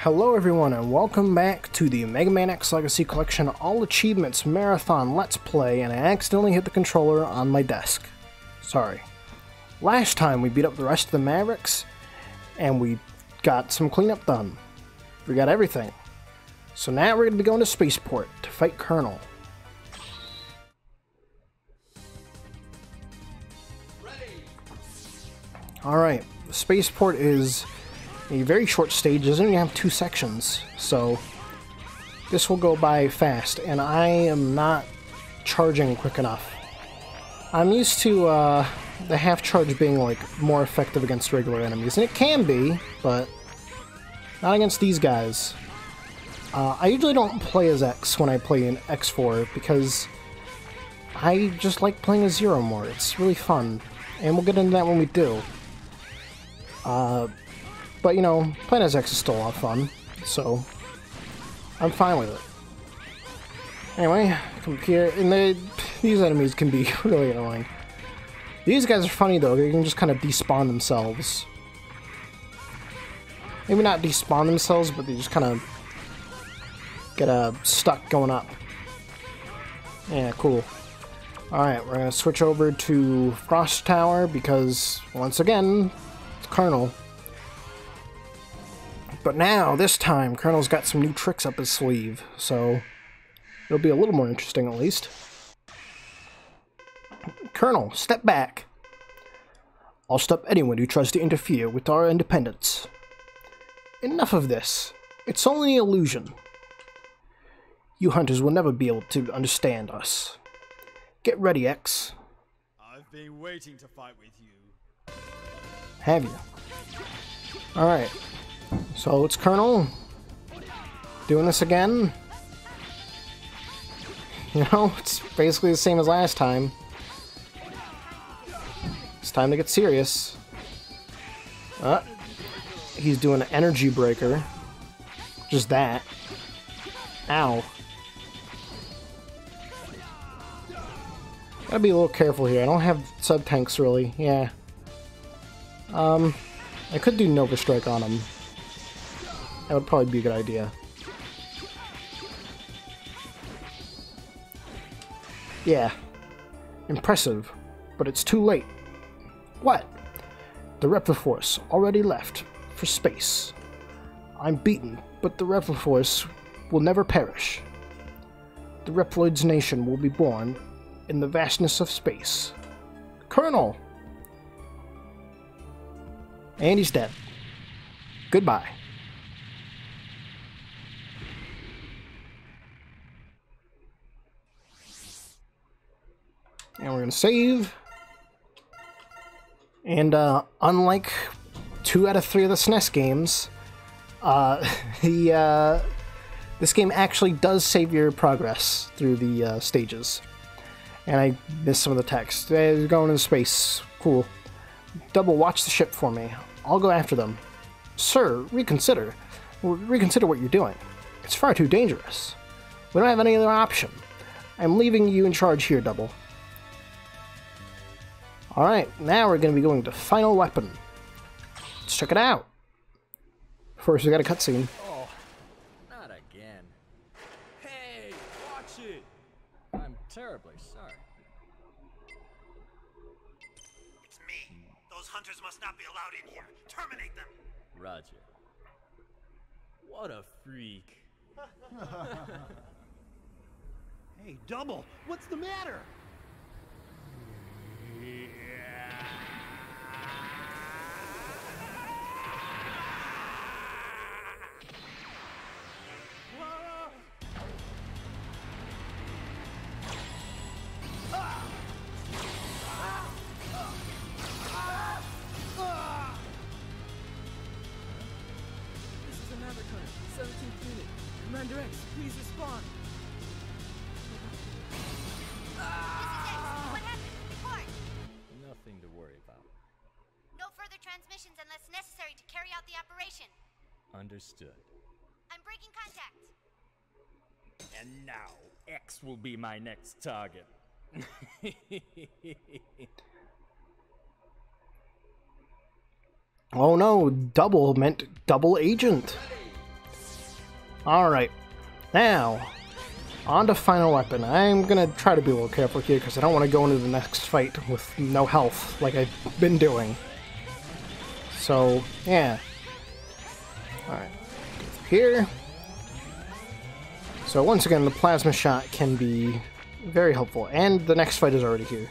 Hello everyone and welcome back to the Mega Man X Legacy Collection All Achievements Marathon Let's Play and I accidentally hit the controller on my desk. Sorry. Last time we beat up the rest of the Mavericks and we got some cleanup done. We got everything. So now we're going to be going to Spaceport to fight Colonel. Alright, Spaceport is a very short stage, doesn't even have two sections, so this will go by fast, and I am not charging quick enough. I'm used to uh, the half charge being like more effective against regular enemies, and it can be, but not against these guys. Uh, I usually don't play as X when I play in X4 because I just like playing as Zero more. It's really fun, and we'll get into that when we do. Uh, but you know, as X is still a lot of fun, so I'm fine with it. Anyway, come here, and they, these enemies can be really annoying. These guys are funny though, they can just kind of despawn themselves. Maybe not despawn themselves, but they just kind of get uh, stuck going up. Yeah, cool. Alright, we're gonna switch over to Frost Tower because, once again, it's Colonel. But now, this time, Colonel's got some new tricks up his sleeve, so it'll be a little more interesting at least. Colonel, step back. I'll stop anyone who tries to interfere with our independence. Enough of this. It's only an illusion. You hunters will never be able to understand us. Get ready, X. I've been waiting to fight with you. Have you? Alright. So it's Colonel. Doing this again. You know, it's basically the same as last time. It's time to get serious. Uh, he's doing an energy breaker. Just that. Ow. Gotta be a little careful here. I don't have sub-tanks really. Yeah. Um, I could do Nova Strike on him. That would probably be a good idea. Yeah. Impressive. But it's too late. What? The Repliforce already left for space. I'm beaten, but the Repliforce will never perish. The Reploid's nation will be born in the vastness of space. Colonel! And he's dead. Goodbye. And we're going to save. And uh, unlike two out of three of the SNES games, uh, the uh, this game actually does save your progress through the uh, stages. And I missed some of the text. They're going into space. Cool. Double, watch the ship for me. I'll go after them. Sir, reconsider. Reconsider what you're doing. It's far too dangerous. We don't have any other option. I'm leaving you in charge here, Double. Alright, now we're going to be going to Final Weapon. Let's check it out. First, we got a cutscene. Oh, not again. Hey, watch it! I'm terribly sorry. It's me. Those hunters must not be allowed in here. Terminate them. Roger. What a freak. Hey, Double, what's the matter? Understood. I'm breaking contact. And now, X will be my next target. Oh no, double meant double agent. Alright. Now, on to final weapon. I'm gonna try to be a little careful here because I don't want to go into the next fight with no health like I've been doing. So, yeah. Alright. Here. So once again, the plasma shot can be very helpful. And the next fight is already here.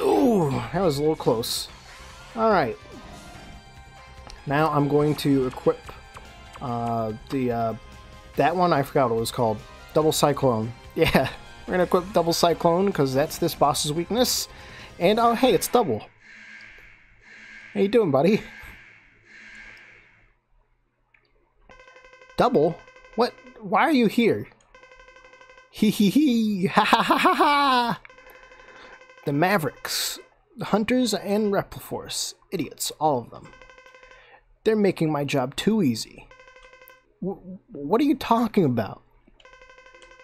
Ooh, that was a little close. Alright. Now I'm going to equip uh, the uh, that one. I forgot what it was called. Double Cyclone. Yeah, we're gonna equip Double Cyclone because that's this boss's weakness. And oh, hey, it's double. How you doing, buddy? Double? What? Why are you here? Hee hee hee! Ha ha ha ha ha! The Mavericks, the Hunters, and Repliforce. Idiots, all of them. They're making my job too easy. W- what are you talking about?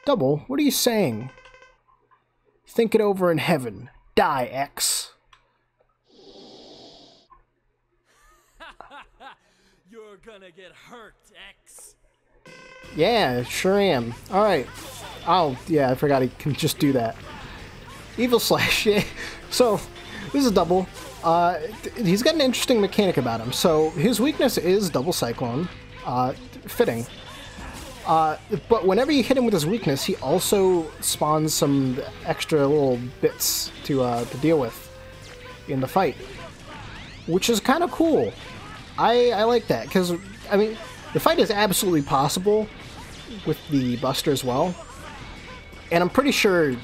Double, what are you saying? Think it over in heaven. Die, X. You're gonna get hurt, X. Yeah, sure am. Alright. Oh, yeah, I forgot he can just do that. Evil Slash, yeah. So, this is double. Uh, he's got an interesting mechanic about him. So, his weakness is double cyclone. Uh, fitting. Uh, but whenever you hit him with his weakness, he also spawns some extra little bits to, uh, to deal with in the fight. Which is kind of cool. I, I like that, because, I mean, the fight is absolutely possible with the Buster as well. And I'm pretty sure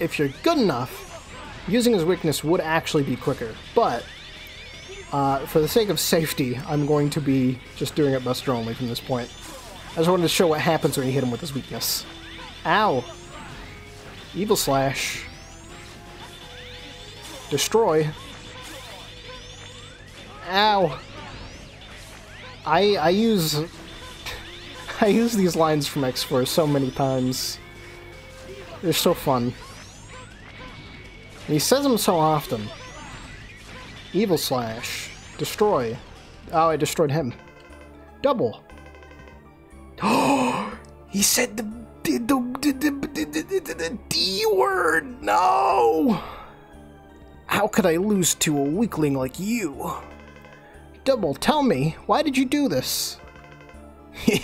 if you're good enough, using his weakness would actually be quicker. But uh, for the sake of safety, I'm going to be just doing it Buster only from this point. I just wanted to show what happens when you hit him with his weakness. Ow! Evil Slash. Destroy. Ow! I I use I use these lines from X4 so many times. They're so fun. And he says them so often. Evil Slash. Destroy. Oh, I destroyed him. Double. Oh, he said the, the, the, the, the D word. No. How could I lose to a weakling like you? Double, tell me, why did you do this?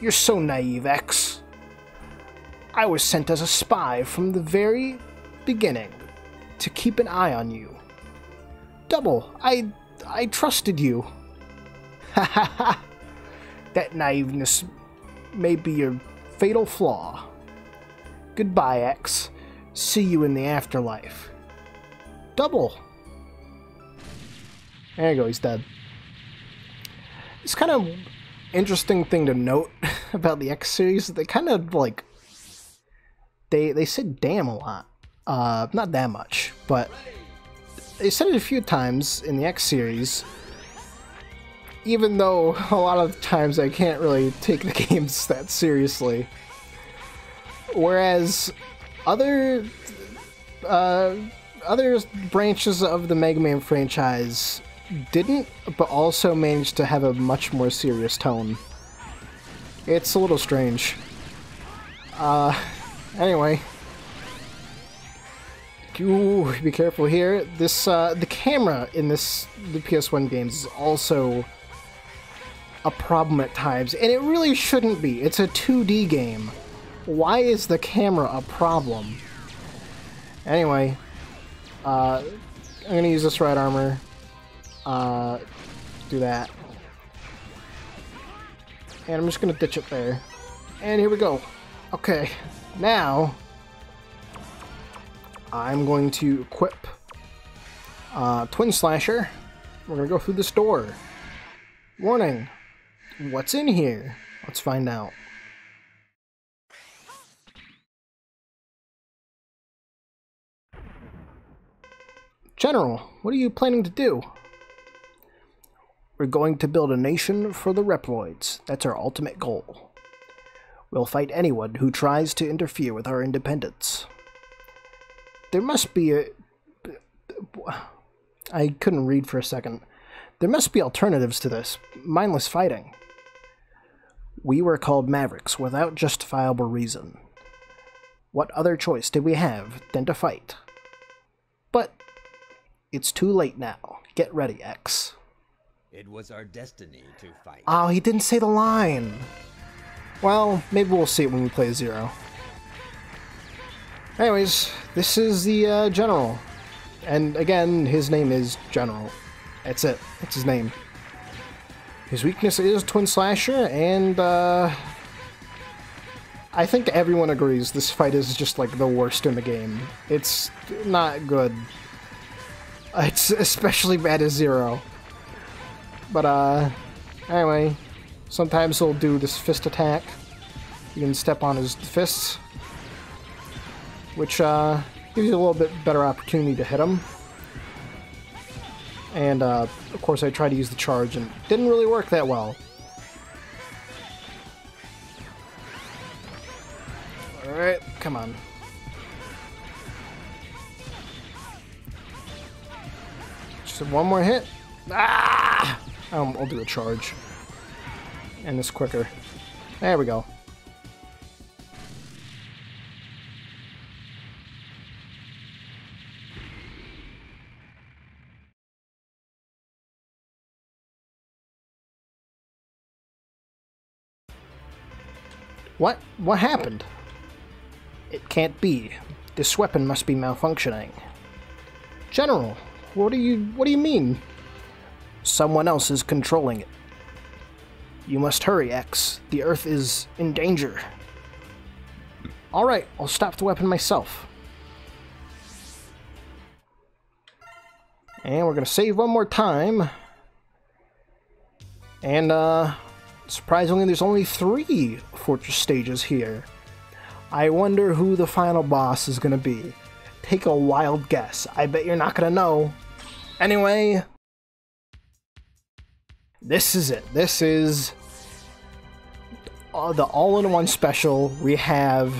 You're so naive, X. I was sent as a spy from the very beginning to keep an eye on you. Double, I I trusted you. that naiveness may be your fatal flaw. Goodbye, X. See you in the afterlife. Double. There you go, he's dead. It's kind of interesting thing to note about the X series. They kind of like they they said damn a lot. Uh, not that much, but they said it a few times in the X series. Even though a lot of times I can't really take the games that seriously. Whereas other uh, other branches of the Mega Man franchise didn't, but also managed to have a much more serious tone. It's a little strange. Uh, anyway. Ooh, be careful here. This, uh, the camera in this, the PS1 games is also a problem at times, and it really shouldn't be. It's a 2D game. Why is the camera a problem? Anyway, uh, I'm gonna use this red armor. Uh, do that. And I'm just gonna ditch it there. And here we go. Okay, now I'm going to equip uh, Twin Slasher. We're gonna go through this door. Warning! What's in here? Let's find out. General, what are you planning to do? We're going to build a nation for the Reploids. That's our ultimate goal. We'll fight anyone who tries to interfere with our independence. There must be a. I couldn't read for a second. There must be alternatives to this. Mindless fighting. We were called Mavericks without justifiable reason. What other choice did we have than to fight? But it's too late now. Get ready, X. It was our destiny to fight. Oh, he didn't say the line. Well, maybe we'll see it when we play Zero. Anyways, this is the uh, General. And again, his name is General. That's it. That's his name. His weakness is Twin Slasher, and uh, I think everyone agrees this fight is just like the worst in the game. It's not good. It's especially bad as Zero. But uh, anyway, sometimes he'll do this fist attack. You can step on his fists, which uh, gives you a little bit better opportunity to hit him. And uh, of course, I tried to use the charge and didn't really work that well. Alright, come on. Just one more hit. Ah! Um, I'll do a charge. And this quicker. There we go. What? What happened? It can't be. This weapon must be malfunctioning. General, what do you what do you mean? Someone else is controlling it. You must hurry, X. The Earth is in danger. Alright, I'll stop the weapon myself. And we're gonna save one more time. And, uh, surprisingly, there's only three fortress stages here. I wonder who the final boss is gonna be. Take a wild guess. I bet you're not gonna know. Anyway, this is it. This is uh, the all-in-one special. We have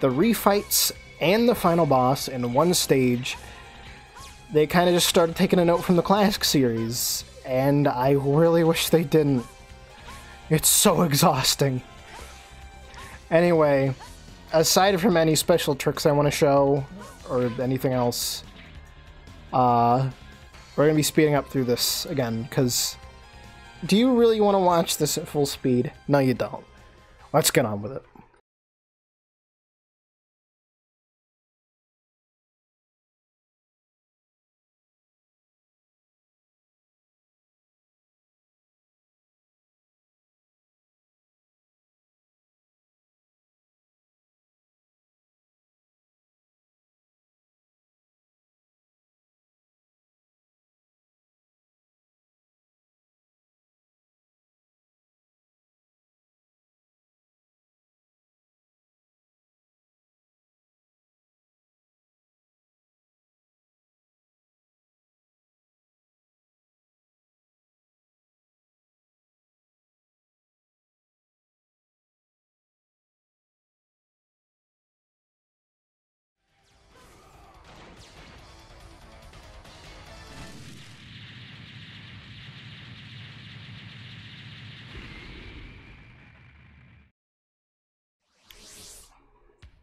the refights and the final boss in one stage. They kind of just started taking a note from the classic series, and I really wish they didn't. It's so exhausting. Anyway, aside from any special tricks I want to show, or anything else, uh, we're going to be speeding up through this again, because do you really want to watch this at full speed? No, you don't. Let's get on with it.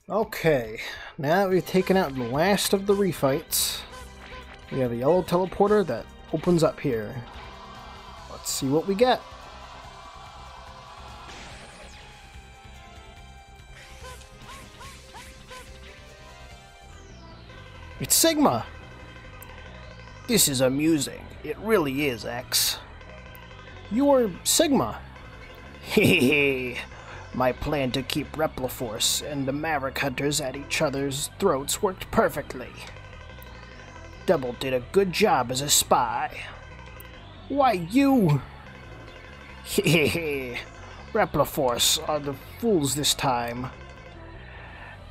Okay, now that we've taken out the last of the refights, we have a yellow teleporter that opens up here. Let's see what we get. It's Sigma! This is amusing. It really is, X. You're Sigma. Hehehe. My plan to keep Repliforce and the Maverick Hunters at each other's throats worked perfectly. Double did a good job as a spy. Why, you... Hehehe. Repliforce are the fools this time.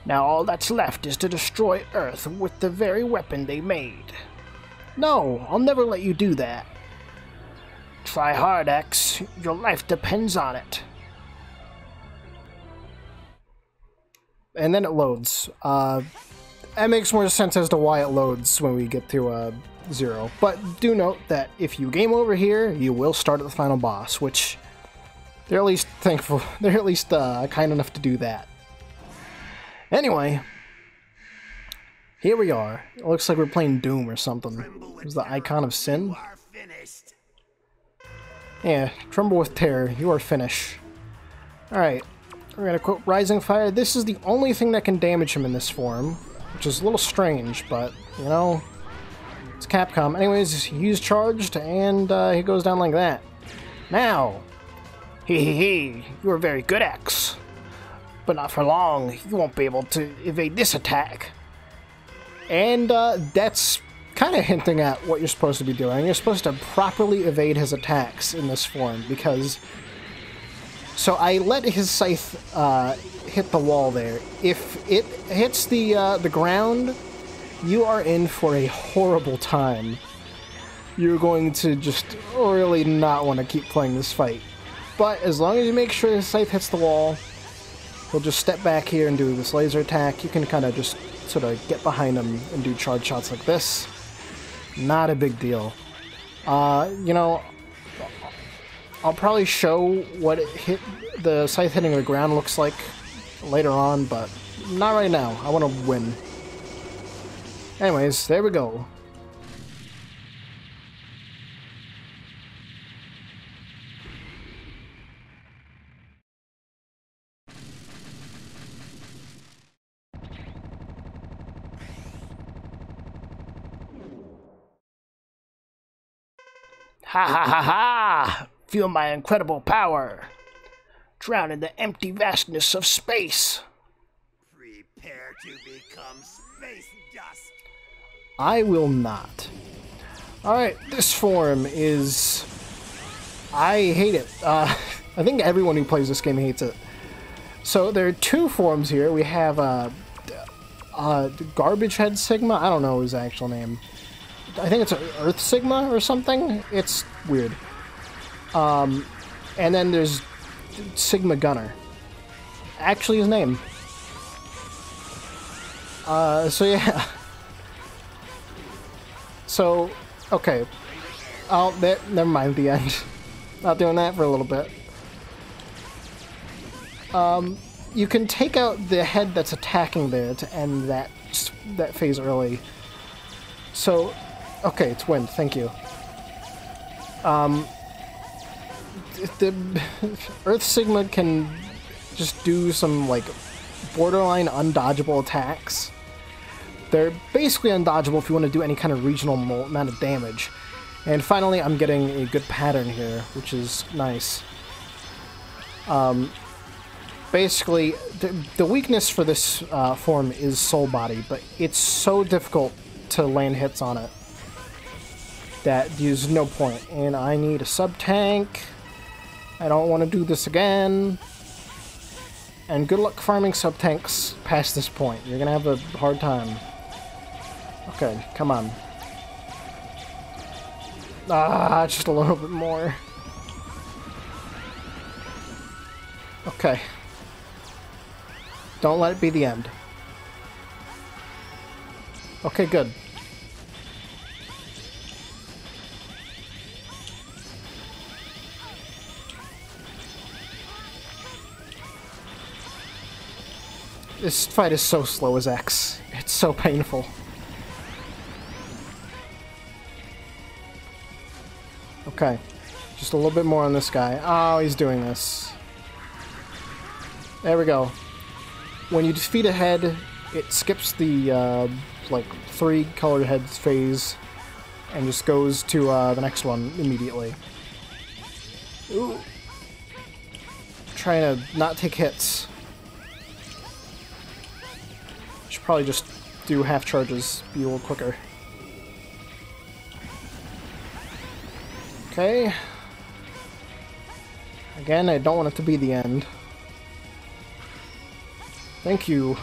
Now all that's left is to destroy Earth with the very weapon they made. No, I'll never let you do that. Try hard, X. Your life depends on it. And then it loads. Uh, that makes more sense as to why it loads when we get to uh, zero. But do note that if you game over here, you will start at the final boss, which they're at least thankful. They're at least uh, kind enough to do that. Anyway, here we are. It looks like we're playing Doom or something. Is the icon of sin? Yeah, tremble with terror. You are finished. Alright, we're gonna quote Rising Fire. This is the only thing that can damage him in this form, which is a little strange, but, you know, it's Capcom. Anyways, he's charged, and uh, he goes down like that. Now, hee hee hee, you are very good, X. But not for long. You won't be able to evade this attack. And uh, that's kind of hinting at what you're supposed to be doing. You're supposed to properly evade his attacks in this form because. So I let his scythe uh, hit the wall there. If it hits the uh, the ground, you are in for a horrible time. You're going to just really not want to keep playing this fight. But as long as you make sure his scythe hits the wall, he'll just step back here and do this laser attack. You can kind of just sort of get behind him and do charge shots like this. Not a big deal. Uh, you know, I'll probably show what it hit the scythe hitting the ground looks like later on, but not right now. I want to win. Anyways, there we go. Ha ha ha ha! Feel my incredible power. Drown in the empty vastness of space. Prepare to become space dust. I will not. Alright, this form is. I hate it. Uh, I think everyone who plays this game hates it. So there are two forms here. We have uh, uh, Garbage Head Sigma. I don't know his actual name. I think it's Earth Sigma or something. It's weird. Um, and then there's Sigma Gunner. Actually, his name. Uh, so yeah. So, okay. Oh, there, never mind the end. Not doing that for a little bit. Um, you can take out the head that's attacking there to end that that phase early. So, okay, it's wind. Thank you. Um, the Earth Sigma can just do some like borderline undodgeable attacks. They're basically undodgeable if you want to do any kind of regional amount of damage. And finally, I'm getting a good pattern here, which is nice. Um, basically, the, the weakness for this uh, form is Soul Body, but it's so difficult to land hits on it that there's no point. And I need a sub tank. I don't want to do this again. And good luck farming sub tanks past this point. You're gonna have a hard time. Okay, come on. Ah, just a little bit more. Okay. Don't let it be the end. Okay, good. This fight is so slow as X. It's so painful. Okay. Just a little bit more on this guy. Oh, he's doing this. There we go. When you defeat a head, it skips the, uh, like, three colored heads phase and just goes to uh, the next one immediately. Ooh. Trying to not take hits. Probably just do half charges, be a little quicker. Okay. Again, I don't want it to be the end. Thank you.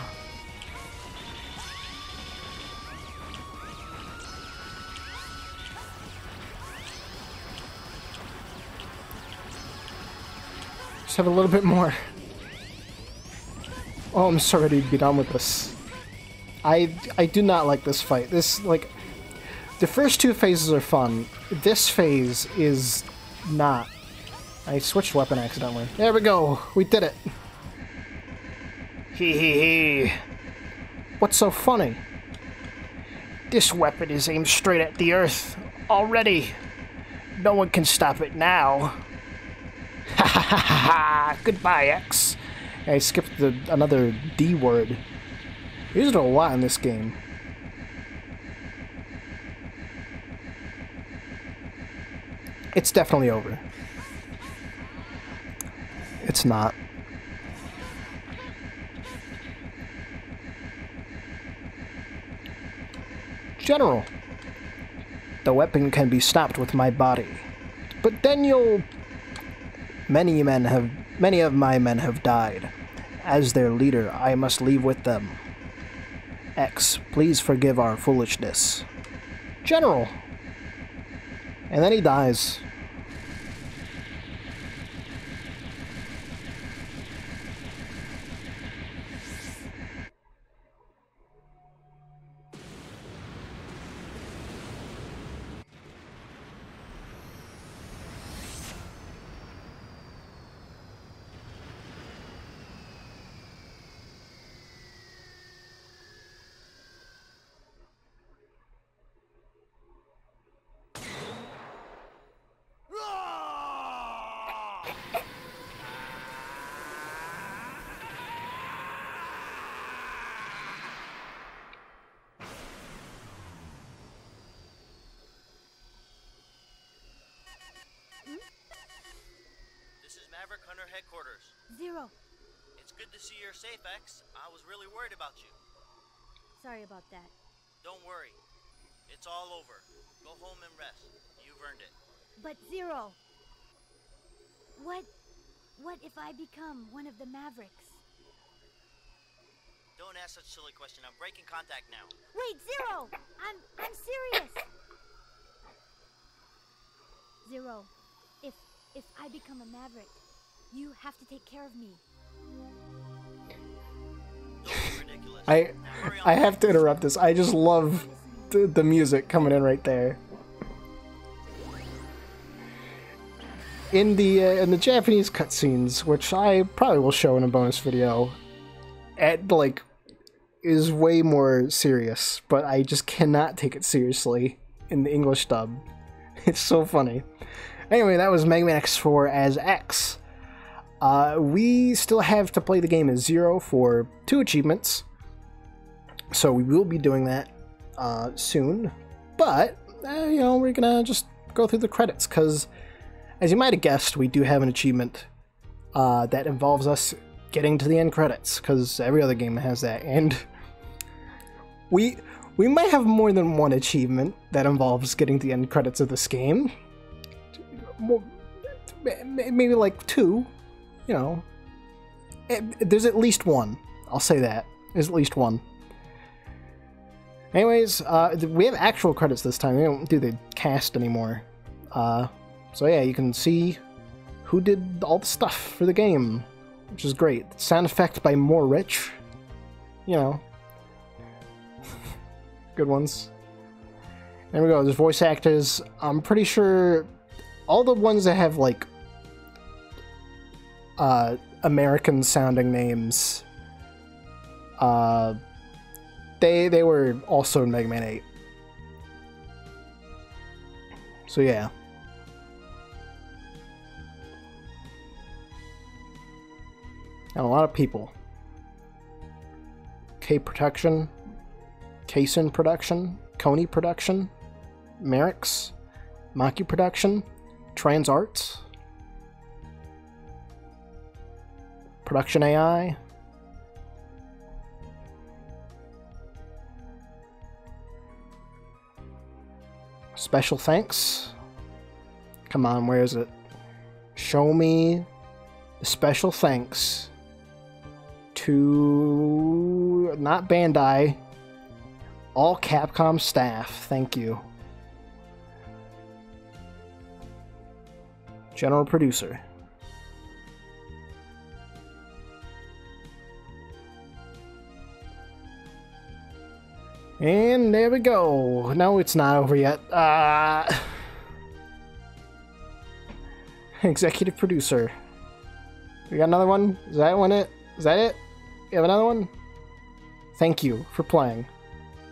Just have a little bit more. Oh, I'm so ready to be done with this. I I do not like this fight. This like The first two phases are fun. This phase is not. I switched weapon accidentally. There we go. We did it. Hee hee hee. What's so funny? This weapon is aimed straight at the earth already. No one can stop it now. Ha ha ha ha ha! Goodbye, X. I skipped the another D word. Used it a lot in this game. It's definitely over. It's not. General. The weapon can be stopped with my body. But then you'll... Many men have... Many of my men have died. As their leader, I must leave with them. X, please forgive our foolishness. General. And then he dies. Maverick Hunter headquarters. Zero. It's good to see you're safe, X. I was really worried about you. Sorry about that. Don't worry. It's all over. Go home and rest. You've earned it. But Zero. What what if I become one of the Mavericks? Don't ask such a silly question. I'm breaking contact now. Wait, Zero! I'm I'm serious. Zero, if if I become a Maverick, you have to take care of me. I. I have to interrupt this. I just love the, the music coming in right there. In the uh, in the Japanese cutscenes, which I probably will show in a bonus video, at like is way more serious, but I just cannot take it seriously in the English dub. It's so funny. Anyway, that was Mega Man X4 as X. Uh, we still have to play the game as Zero for two achievements. So we will be doing that uh, soon. But, uh, you know, we're gonna just go through the credits, because as you might have guessed, we do have an achievement uh, that involves us getting to the end credits, because every other game has that. And we we might have more than one achievement that involves getting the end credits of this game. Well, Maybe like two, you know. Eh, There's at least one. I'll say that. There's at least one. Anyways, uh, we have actual credits this time. We don't do the cast anymore. Uh, so yeah, you can see who did all the stuff for the game, which is great. Sound effect by More Rich. You know, good ones. There we go. There's voice actors. I'm pretty sure all the ones that have like uh, American sounding names. Uh, they they were also in Mega Man 8. So yeah. And a lot of people. K Protection, Kason Production, Coney Production, Merrick's, Maki Production, Trans Arts, Production AI, Special thanks. Come on, where is it? Show me the special thanks to not Bandai, all Capcom staff. Thank you. General producer. And there we go. No, it's not over yet. Uh, executive producer. We got another one? Is that one it? Is that it? You have another one? Thank you for playing.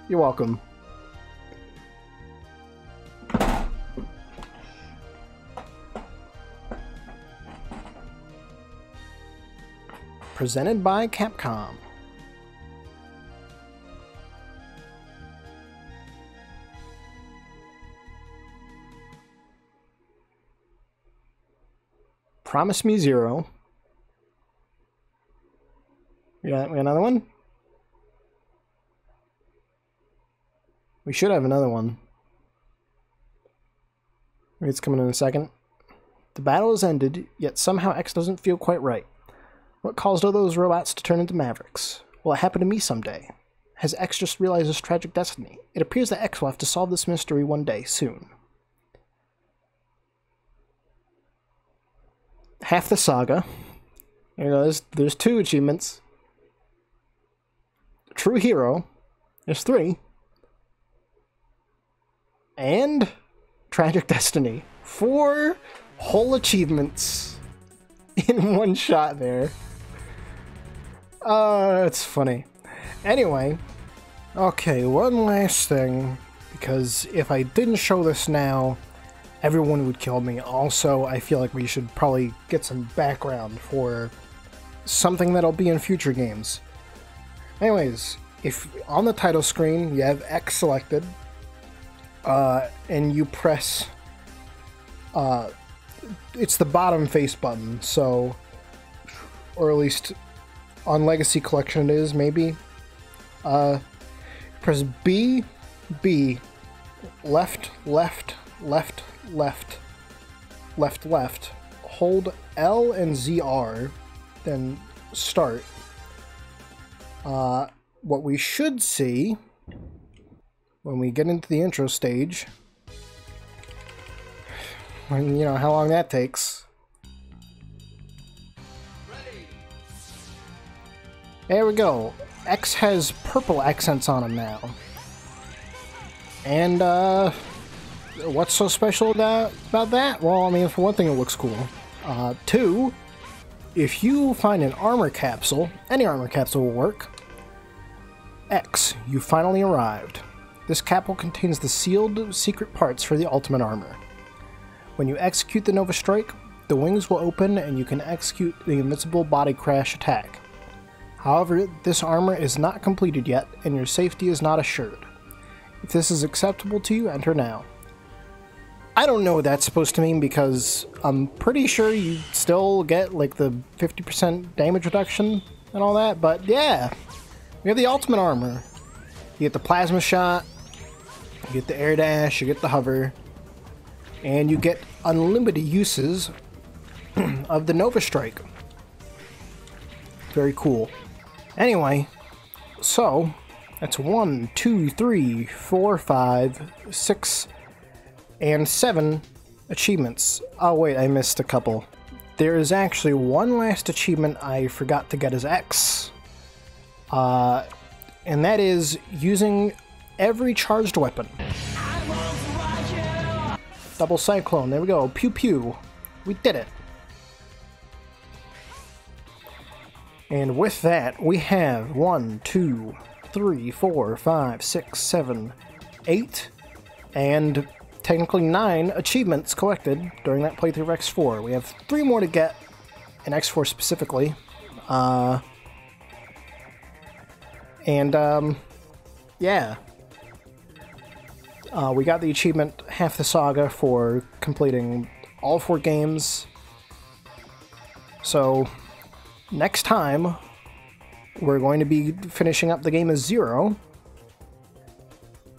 You're welcome. Presented by Capcom. Promise me zero. We got, we got another one? We should have another one. It's coming in a second. The battle has ended, yet somehow X doesn't feel quite right. What caused all those robots to turn into Mavericks? Will it happen to me someday? Has X just realized his tragic destiny? It appears that X will have to solve this mystery one day, soon. Half the saga. You know, there's, there's two achievements. True Hero. There's three. And Tragic Destiny. Four whole achievements in one shot there. Uh, it's funny. Anyway, okay, one last thing, because if I didn't show this now, everyone would kill me. Also, I feel like we should probably get some background for something that'll be in future games. Anyways, if on the title screen you have X selected, uh, and you press, uh, it's the bottom face button, so, or at least on Legacy Collection it is, maybe. Uh, press B, B, left, left, left, left, left, left. Hold L and ZR, then start. Uh, what we should see when we get into the intro stage, when you know how long that takes. There we go. X has purple accents on him now. And, uh, what's so special about, that? Well, I mean, for one thing, it looks cool. Uh, two, if you find an armor capsule, any armor capsule will work. X, you finally arrived. This capsule contains the sealed secret parts for the ultimate armor. When you execute the Nova Strike, the wings will open and you can execute the invincible body crash attack. However, this armor is not completed yet, and your safety is not assured. If this is acceptable to you, enter now. I don't know what that's supposed to mean because I'm pretty sure you still get like the 50% damage reduction and all that, but yeah, we have the ultimate armor. You get the plasma shot, you get the air dash, you get the hover, and you get unlimited uses of the Nova Strike. Very cool. Anyway, so that's one, two, three, four, five, six, and seven achievements. Oh wait, I missed a couple. There is actually one last achievement I forgot to get as X. Uh, and that is using every charged weapon. Double Cyclone, there we go. Pew pew. We did it. And with that, we have one, two, three, four, five, six, seven, eight, and technically nine achievements collected during that playthrough of X4. We have three more to get in X4 specifically. Uh, and, um, yeah. Uh, we got the achievement Half the Saga for completing all four games. So, next time, we're going to be finishing up the game as Zero.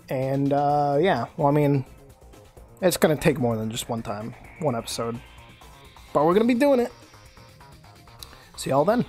And, uh, yeah, well, I mean, it's to take more than just one time, one episode. But we're to be doing it. See y'all then.